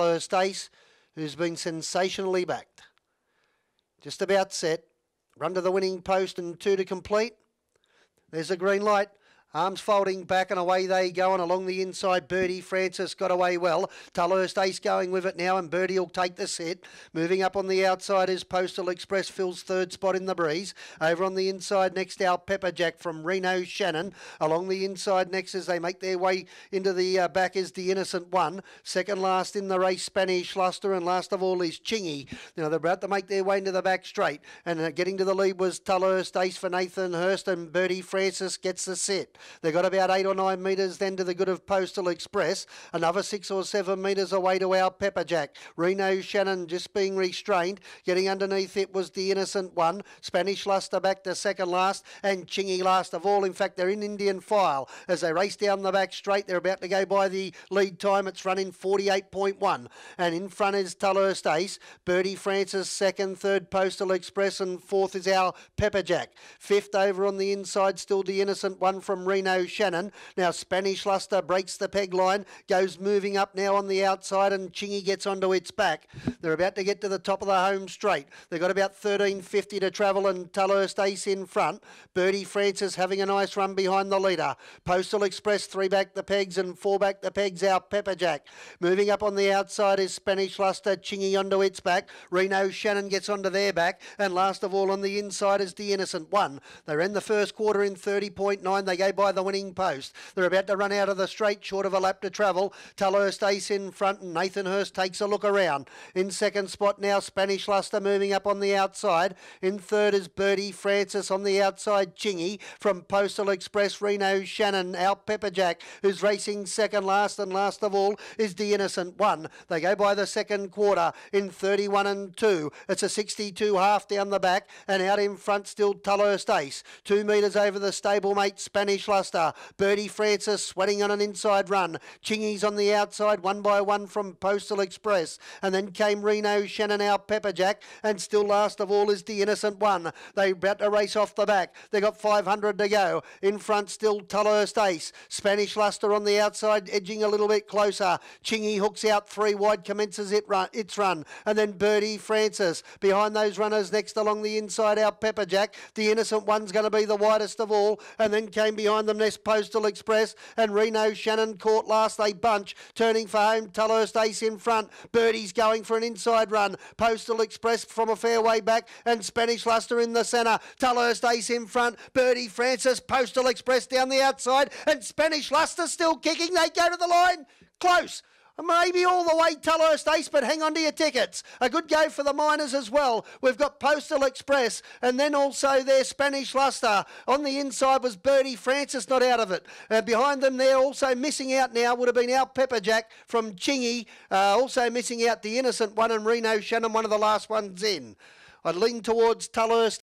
Stace, who's been sensationally backed. Just about set. Run to the winning post and two to complete. There's a green light. Arms folding back and away they go and along the inside Birdie Francis got away well. Tullhurst Ace going with it now and Birdie will take the set. Moving up on the outside is Postal Express fills third spot in the breeze. Over on the inside next out Pepperjack from Reno Shannon. Along the inside next as they make their way into the uh, back is the Innocent One. Second last in the race Spanish Luster and last of all is Chingy. Now they're about to make their way into the back straight and uh, getting to the lead was Tullhurst Ace for Nathan Hurst and Birdie Francis gets the set. They got about eight or nine metres then to the good of Postal Express. Another six or seven metres away to our Pepperjack. Reno Shannon just being restrained. Getting underneath it was the innocent one. Spanish Luster back to second last and Chingy last of all. In fact, they're in Indian file as they race down the back straight. They're about to go by the lead time. It's running 48.1. And in front is Tullhurst Ace. Birdie Francis second, third Postal Express, and fourth is our Pepperjack. Fifth over on the inside, still the innocent one from Reno Shannon. Now Spanish Luster breaks the peg line, goes moving up now on the outside, and Chingy gets onto its back. They're about to get to the top of the home straight. They've got about 13.50 to travel, and Tullhurst Ace in front. Birdie Francis having a nice run behind the leader. Postal Express three back the pegs and four back the pegs out Pepperjack. Moving up on the outside is Spanish Luster, Chingy onto its back. Reno Shannon gets onto their back, and last of all on the inside is the Innocent One. They ran the first quarter in 30.9. They go by the winning post. They're about to run out of the straight, short of a lap to travel. Tullhurst Ace in front, and Nathan Hurst takes a look around. In second spot now, Spanish Luster moving up on the outside. In third is Birdie Francis on the outside, Chingy from Postal Express, Reno Shannon, out Pepperjack, who's racing second last, and last of all is the Innocent One. They go by the second quarter in 31 and 2. It's a 62 half down the back, and out in front still Tullhurst Ace. Two metres over the stablemate Spanish Luster. Birdie Francis sweating on an inside run. Chingy's on the outside, one by one from Postal Express. And then came Reno, Shannon out Pepperjack, and still last of all is the Innocent One. They about to race off the back. They got 500 to go. In front still Tullhurst Ace. Spanish Luster on the outside, edging a little bit closer. Chingy hooks out three wide, commences it run, its run. And then Birdie Francis behind those runners next along the inside out Pepperjack. The Innocent One's going to be the widest of all. And then came behind them next Postal Express and Reno Shannon caught last. They bunch, turning for home. Tullhurst Ace in front. Birdie's going for an inside run. Postal Express from a fair way back and Spanish Luster in the centre. Tullhurst Ace in front. Birdie Francis, Postal Express down the outside and Spanish Luster still kicking. They go to the line. Close. Maybe all the way Tullhurst Ace, but hang on to your tickets. A good go for the miners as well. We've got Postal Express and then also their Spanish Luster. On the inside was Birdie Francis, not out of it. Uh, behind them there, also missing out now, would have been our Pepperjack from Chingy. Uh, also missing out the Innocent one and Reno Shannon, one of the last ones in. I'd lean towards Tullhurst